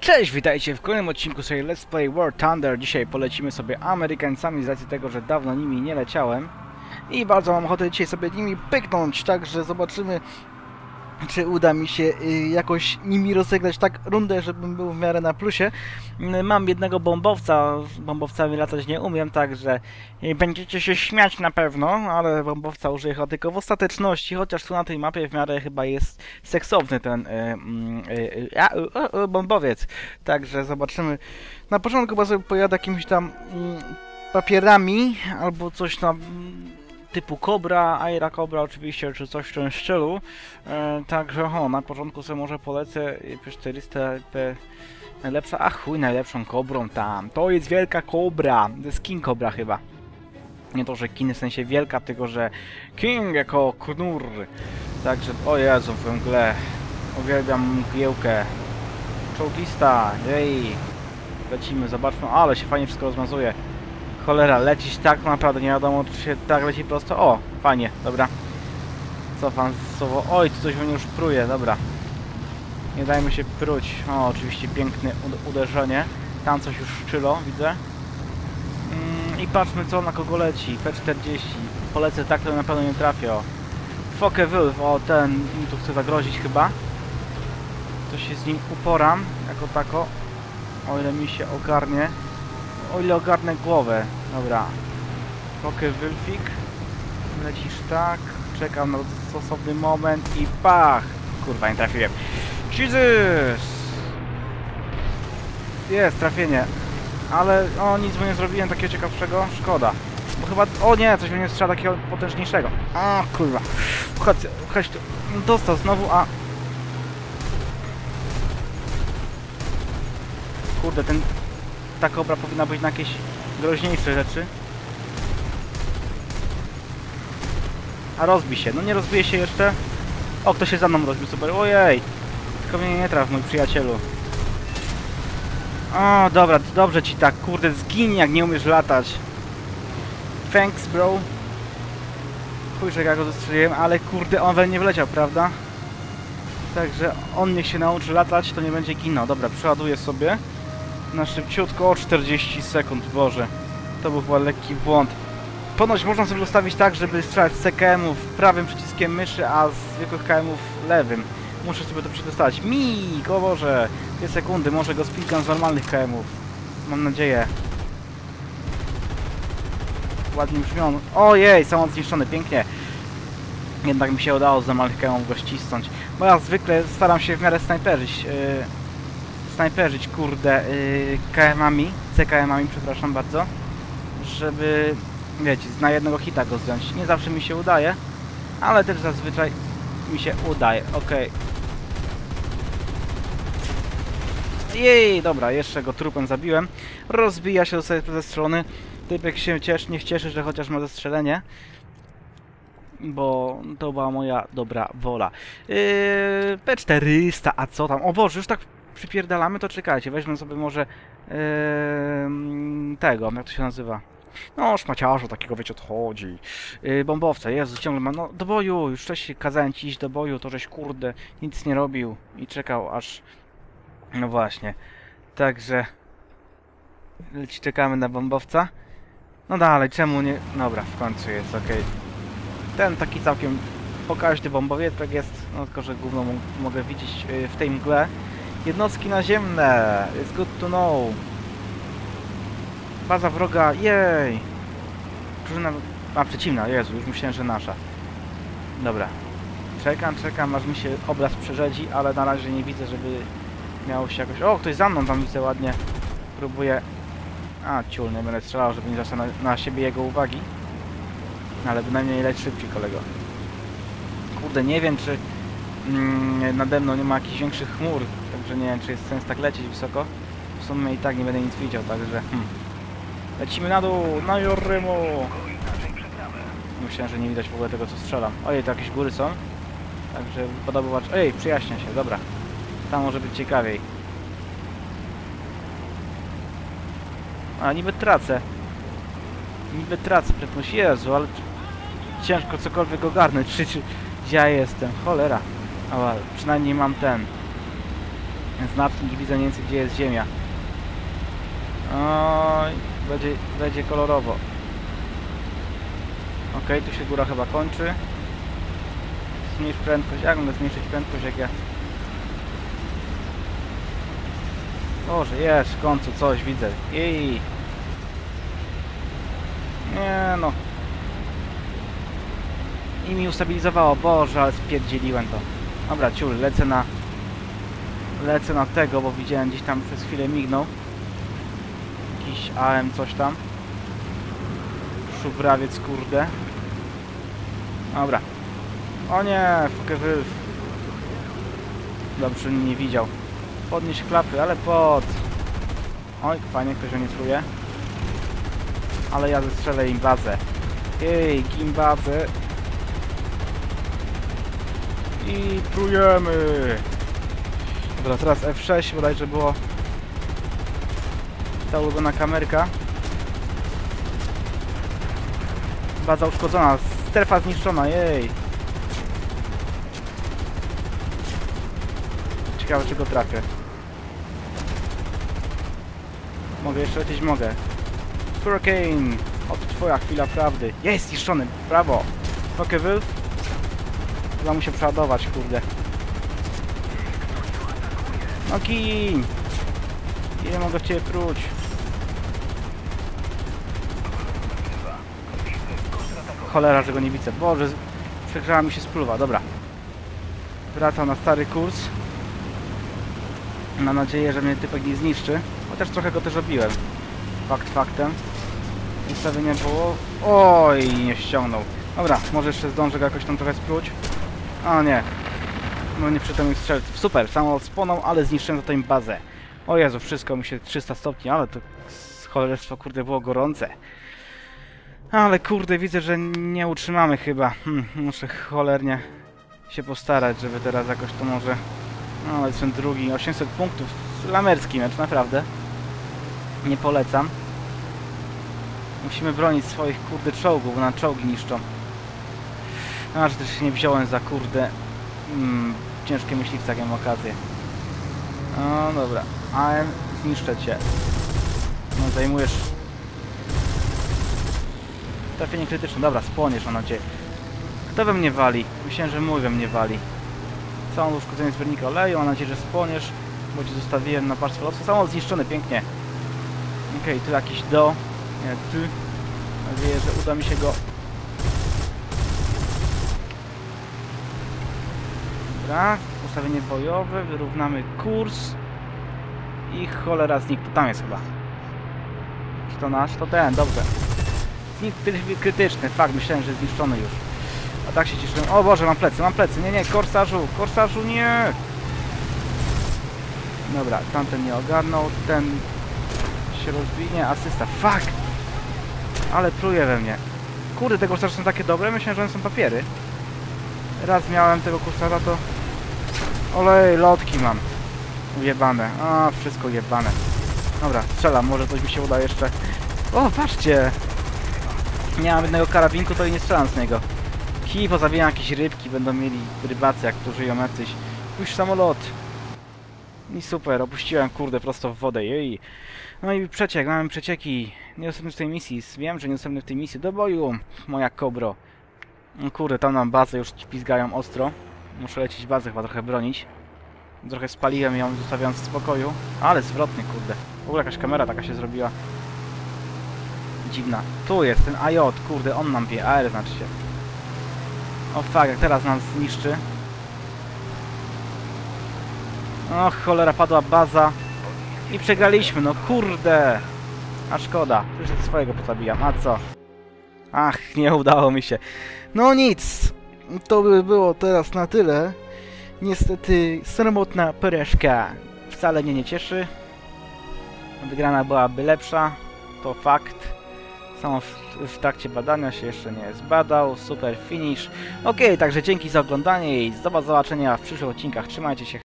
Cześć, witajcie w kolejnym odcinku serii Let's Play War Thunder. Dzisiaj polecimy sobie Amerykańcami z racji tego, że dawno nimi nie leciałem. I bardzo mam ochotę dzisiaj sobie nimi pyknąć, także zobaczymy, czy uda mi się y, jakoś nimi rozegrać tak rundę, żebym był w miarę na plusie. Y, Mam jednego bombowca, z bombowcami latać nie umiem, także y, będziecie się śmiać na pewno, ale bombowca użyję chyba tylko w ostateczności, chociaż tu na tej mapie w miarę chyba jest seksowny ten y, mm, bombowiec. Także zobaczymy. Na początku chyba sobie pojadę jakimiś tam mm, papierami albo coś tam mm, typu Cobra, Aira Cobra oczywiście, czy coś w tym stylu. E, także o, na początku sobie może polecę P400 P najlepsza, a chuj, najlepszą Cobrą tam. To jest wielka Cobra, to jest King Cobra chyba. Nie to, że King w sensie wielka, tylko że King jako knur. Także, o Jezu, w mgle. Uwielbiam mgiełkę. Czołgista, jej. Lecimy, zobaczmy, ale się fajnie wszystko rozmazuje. Cholera, lecić tak naprawdę, nie wiadomo czy się tak leci prosto. O, fajnie, dobra. Cofam słowo. Oj, tu coś we mnie już pruje, dobra. Nie dajmy się pruć. O, oczywiście piękne ud- uderzenie. Tam coś już szczylo, widzę. Mm, I patrzmy co na kogo leci. P40. Polecę tak, to na pewno nie trafię. o. Foke Wolf, o ten mi tu chce zagrozić chyba. To się z nim uporam, jako tako. O ile mi się ogarnie. O ile ogarnę głowę. Dobra. Fokę Wylfik. Lecisz tak. Czekam na stosowny moment i pach! Kurwa, nie trafiłem. Jesus! Jest, trafienie. Ale, o, nic mu nie zrobiłem takiego ciekawszego. Szkoda. Bo chyba, o nie, coś mnie strzela takiego potężniejszego. A, kurwa. Chodź, chodź tu. Dostał znowu, a... Kurde, ten ta kobra powinna być na jakieś groźniejsze rzeczy. A rozbi się. No nie rozbije się jeszcze. O, ktoś się za mną rozbił, super. Ojej! Tylko mnie nie traf, mój przyjacielu. O, dobra, dobrze ci tak. Kurde, zgin jak nie umiesz latać. Thanks, bro. Chuj, że ja go zastrzeliłem, ale kurde, on we mnie wleciał, prawda? Także on niech się nauczy latać, to nie będzie ginął. Dobra, przeładuję sobie na szybciutko, o 40 sekund, Boże. To był chyba lekki błąd. Ponoć można sobie ustawić tak, żeby strzelać z CKM-ów prawym przyciskiem myszy, a z zwykłych KM-ów lewym. Muszę sobie to przedostać. Mig! O Boże! Dwie sekundy, może go spilkam z normalnych KM-ów. Mam nadzieję. Ładnie brzmią. Ojej, samolot zniszczony, pięknie. Jednak mi się udało z normalnych KM-ów go ścisnąć. Bo ja zwykle staram się w miarę snajperzyć. Yy snajperzyć, kurde, yy, KM-ami, CKM-ami, przepraszam bardzo, żeby, wiecie, na jednego hita go zdjąć. Nie zawsze mi się udaje, ale też zazwyczaj mi się udaje, okej. Jej, dobra, jeszcze go trupem zabiłem. Rozbija się sobie ze strony. Typek się cieszy, niech cieszy, że chociaż ma zestrzelenie. Bo to była moja dobra wola. Yy, P400, a co tam? O Boże, już tak przypierdalamy, to czekajcie, weźmy sobie może em, tego, jak to się nazywa? No, szmaciarza takiego, wiecie, odchodzi. Yy, bombowca, Jezu, ciągle ma, no, do boju, już wcześniej kazałem ci iść do boju, to żeś, kurde, nic nie robił i czekał aż, no właśnie, także, leci, czekamy na bombowca. No dalej, czemu nie, dobra, w końcu jest, okej. Ten taki całkiem pokaźny bombowiec jest, no tylko, że gówno mo- mogę widzieć yy, w tej mgle. Jednostki naziemne! It's good to know. Baza wroga, jej! Drużyna... A, przeciwna, Jezu, już myślałem, że nasza. Dobra. Czekam, czekam, aż mi się obraz przerzedzi, ale na razie nie widzę, żeby miało się jakoś... O, ktoś za mną tam widzę ładnie. Próbuję... A, ciul, nie będę strzelał, żeby nie zwracał na, na siebie jego uwagi. Ale bynajmniej leć szybciej, kolego. Kurde, nie wiem, czy mm, nade mną nie ma jakichś większych chmur, także nie wiem, czy jest sens tak lecieć wysoko. W sumie i tak nie będę nic widział, także... Hmm. Lecimy na dół, na Jorrymu! Myślałem, że nie widać w ogóle tego, co strzelam. Ojej, to jakieś góry są. Także podobać... Ej, przyjaśnia się, dobra. Tam może być ciekawiej. A, niby tracę. Niby tracę prędkość. Jezu, ale ciężko cokolwiek ogarnąć, czy, czy ja jestem. Cholera. Ale przynajmniej mam ten. Znacznik i widzę gdzie jest ziemia. Oj, będzie, będzie kolorowo. Okej, tu się góra chyba kończy. Zmniejsz prędkość. Jak mogę zmniejszyć prędkość jak ja... Boże, jest w końcu coś widzę. Jej. Nie no. I mi ustabilizowało. Boże, ale spierdzieliłem to. Dobra, ciul, lecę na... Lecę na tego, bo widziałem gdzieś tam przez chwilę mignął. Jakiś AM coś tam. Szubrawiec, kurde. Dobra. O nie, Fokewylf. Dobrze, mnie nie widział. Podnieś klapy, ale pod. Oj, fajnie, ktoś o nie truje. Ale ja zestrzelę im bazę. Jej, gimbazę. I trujemy. Dobra, teraz F6 bodajże było ta ulubiona kamerka. Baza uszkodzona, strefa zniszczona, jej. Ciekawe czy go trafię. Mogę jeszcze lecieć? Mogę. Hurricane! Oto twoja chwila prawdy. Jest zniszczony, brawo! Focke-Wulf? Chyba mu się przeładować, kurde. No kim? Ile mogę w ciebie pruć? Cholera, że go nie widzę. Boże, przegrzała mi się spluwa. Dobra. Wracam na stary kurs. Mam nadzieję, że mnie typek nie zniszczy. Chociaż trochę go też robiłem. Fakt faktem. Ustawienie było... Oj, nie ściągnął. Dobra, może jeszcze zdążę go jakoś tam trochę spróć. O nie. No nie przytomnych strzelców. Super, samolot spłonął, ale zniszczyłem za to im bazę. O Jezu, wszystko mi się 300 stopni, ale to cholerstwo kurde było gorące. Ale kurde, widzę, że nie utrzymamy chyba. Hmm, muszę cholernie się postarać, żeby teraz jakoś to może... No, ale ten drugi, 800 punktów. Lamerski mecz, naprawdę. Nie polecam. Musimy bronić swoich kurde czołgów, bo na czołgi niszczą. A, że też się nie wziąłem za kurde... Mm, ciężkie myśliwce, jak mam okazję. No dobra, AM, zniszczę cię. No zajmujesz... Trafienie krytyczne, dobra, spłoniesz mam nadzieję. Kto we mnie wali? Myślałem, że mój we mnie wali. Całą uszkodzenie zbiornika oleju, mam nadzieję, że spłoniesz, bo ci zostawiłem na warstwę losu. Samo zniszczony, pięknie. Okej, tu jakiś do... Nie, ty. Mam nadzieję, że uda mi się go... Dobra, ustawienie bojowe, wyrównamy kurs. I cholera znikł, tam jest chyba. Czy to nasz? To ten, dobrze. Znikł krytyczny, fakt, myślałem, że zniszczony już. A tak się cieszyłem. O Boże, mam plecy, mam plecy. Nie, nie, korsarzu, korsarzu, nie! Dobra, tamten nie ogarnął, ten się rozwinie, asysta. Fuck! Ale pluje we mnie. Kurde, te korsarze są takie dobre, myślałem, że one są papiery. Raz miałem tego kursarza, to... Olej, lotki mam. Ujebane. A, wszystko jebane. Dobra, strzelam, może coś mi się uda jeszcze. O, patrzcie! Nie mam jednego karabinku, to i nie strzelam z niego. Kij, pozabijam jakieś rybki, będą mieli rybacy, jak tu żyją jacyś. Pójść samolot. I super, opuściłem, kurde, prosto w wodę, jej. No i przeciek, mamy przecieki. Nieustępny w tej misji, wiem, że nieustępny w tej misji. Do boju, moja kobro. No kurde, tam nam bazę już pizgają ostro. Muszę lecieć bazę chyba trochę bronić. Trochę spaliłem ją, zostawiając w spokoju. Ale zwrotny, kurde. W ogóle jakaś kamera taka się zrobiła. Dziwna. Tu jest ten AJ, kurde, on nam wie. AR znaczy się. O fuck, jak teraz nas zniszczy. O cholera, padła baza. I przegraliśmy, no kurde. A szkoda. Już swojego pozabijam, a co? Ach, nie udało mi się. No nic. To by było teraz na tyle. Niestety sromotna pereszka wcale mnie nie cieszy. Wygrana byłaby lepsza, to fakt. Samo w, w trakcie badania się jeszcze nie zbadał. Super finish. Ok, także dzięki za oglądanie i do zobaczenia w przyszłych odcinkach. Trzymajcie się.